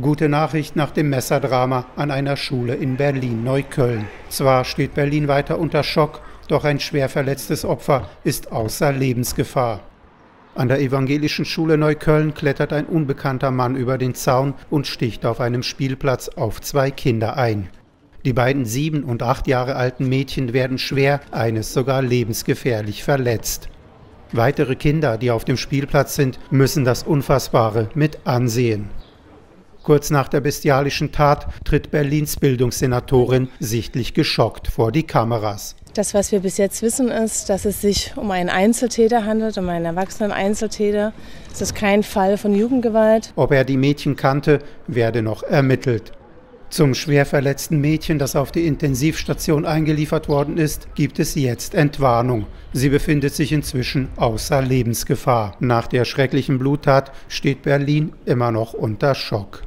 Gute Nachricht nach dem Messerdrama an einer Schule in Berlin-Neukölln. Zwar steht Berlin weiter unter Schock, doch ein schwer verletztes Opfer ist außer Lebensgefahr. An der evangelischen Schule Neukölln klettert ein unbekannter Mann über den Zaun und sticht auf einem Spielplatz auf zwei Kinder ein. Die beiden sieben und acht Jahre alten Mädchen werden schwer, eines sogar lebensgefährlich verletzt. Weitere Kinder, die auf dem Spielplatz sind, müssen das Unfassbare mit ansehen. Kurz nach der bestialischen Tat tritt Berlins Bildungssenatorin sichtlich geschockt vor die Kameras. Das, was wir bis jetzt wissen, ist, dass es sich um einen Einzeltäter handelt, um einen erwachsenen Einzeltäter. Es ist kein Fall von Jugendgewalt. Ob er die Mädchen kannte, werde noch ermittelt. Zum schwer verletzten Mädchen, das auf die Intensivstation eingeliefert worden ist, gibt es jetzt Entwarnung. Sie befindet sich inzwischen außer Lebensgefahr. Nach der schrecklichen Bluttat steht Berlin immer noch unter Schock.